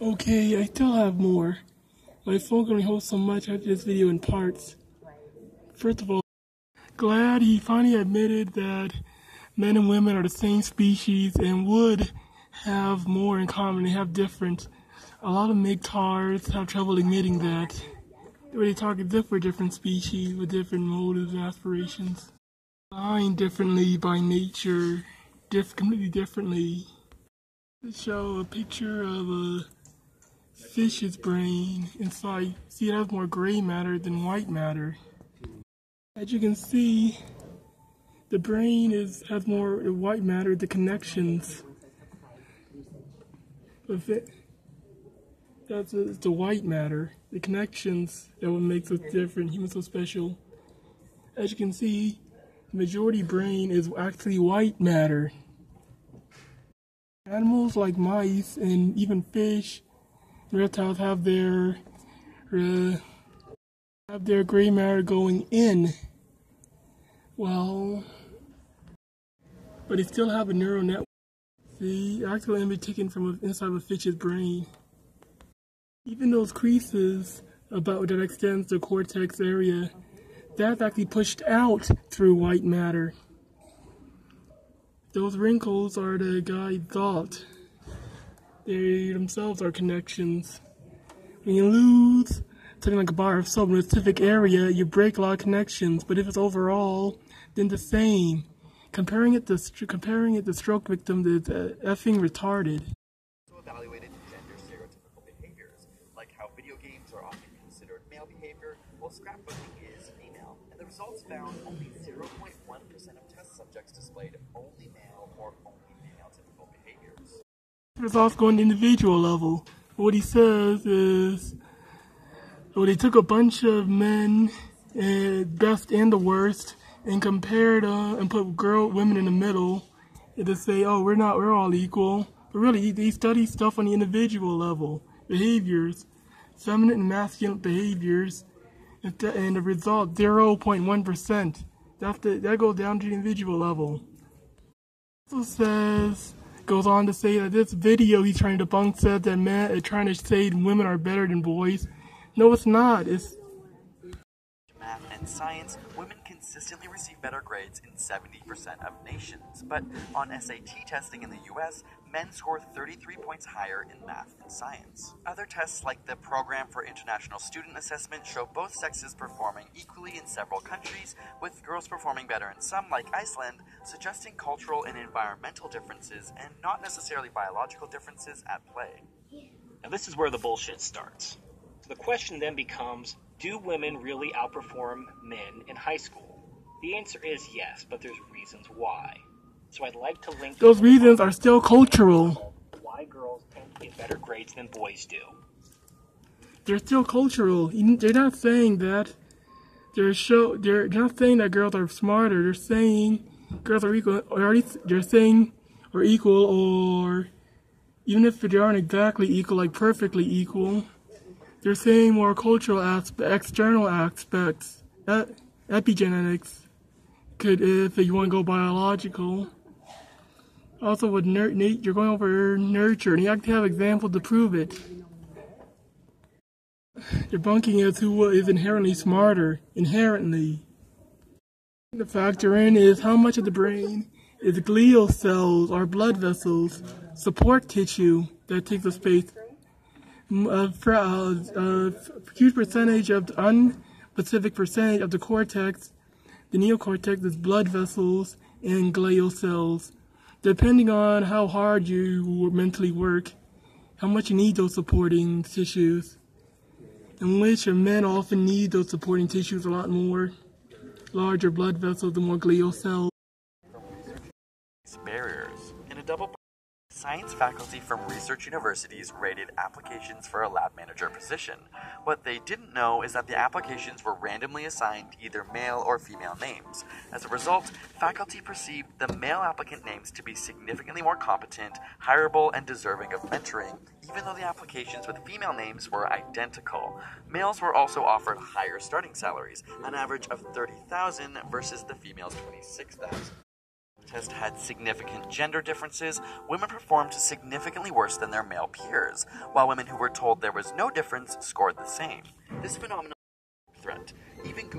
Okay, I still have more. My phone can only hold so much after this video in parts. First of all, glad he finally admitted that men and women are the same species and would have more in common. They have different. A lot of MGTOWs have trouble admitting that. They as if we're different species with different motives and aspirations. Designed differently by nature, diff- completely differently. Show a picture of a fish's brain inside. See, it has more gray matter than white matter. As you can see, the brain is has more white matter, the connections. It, that's a, the white matter, the connections that what makes us different, humans so special. As you can see, the majority brain is actually white matter. Animals like mice and even fish reptiles have their uh, have their gray matter going in. Well, but they still have a neural network. The actual image taken from inside of a fish's brain. Even those creases about that extends the cortex area, that's actually pushed out through white matter. Those wrinkles are the guide thought. They themselves are connections. When you lose something like a bar of soap in a specific area, you break a lot of connections. But if it's overall, then the same. Comparing it to comparing it to stroke victims is uh, effing retarded. Evaluated gender stereotypical behaviors, like how video games are often considered male behavior, while scrapbooking is female. And the results found only 0.1% of test subjects displayed only male or only female typical behaviors. Results go on the individual level. What he says is, well, they took a bunch of men, uh, best and the worst, and compared uh, and put girl women in the middle and to say, oh, we're not, we're all equal. But really, they study stuff on the individual level, behaviors, feminine and masculine behaviors, and, th- and the result 0.1%. That's the, that goes down to the individual level. Also says goes on to say that this video he's trying to debunk says that men are trying to say women are better than boys. No, it's not. It's math and science, women consistently receive better grades in 70% of nations. But on SAT testing in the US, men score 33 points higher in math and science. Other tests, like the Program for International Student Assessment, show both sexes performing equally in several countries, with girls performing better in some, like Iceland, suggesting cultural and environmental differences and not necessarily biological differences at play. Now, this is where the bullshit starts. So the question then becomes do women really outperform men in high school? The answer is yes, but there's reasons why. So I'd like to link those reasons are still cultural. Why girls tend to get better grades than boys do. They're still cultural. They're not saying that. They're show. They're not saying that girls are smarter. They're saying girls are equal. Or they're saying or equal, or even if they aren't exactly equal, like perfectly equal, they're saying more cultural aspects, external aspects. epigenetics could, if you want to go biological. Also, with ner- you're going over nurture, and you have to have examples to prove it. Debunking is who is inherently smarter, inherently. The factor in is how much of the brain is glial cells or blood vessels, support tissue that takes up space. A, uh, a huge percentage of the unspecific percentage of the cortex, the neocortex is blood vessels and glial cells. Depending on how hard you mentally work, how much you need those supporting tissues, in which men often need those supporting tissues a lot more, larger blood vessels, the more glial cells. Science faculty from research universities rated applications for a lab manager position. What they didn't know is that the applications were randomly assigned either male or female names. As a result, faculty perceived the male applicant names to be significantly more competent, hireable, and deserving of mentoring, even though the applications with female names were identical. Males were also offered higher starting salaries, an average of 30,000 versus the females' 26,000. Test had significant gender differences, women performed significantly worse than their male peers, while women who were told there was no difference scored the same. This phenomenon threat. Even Google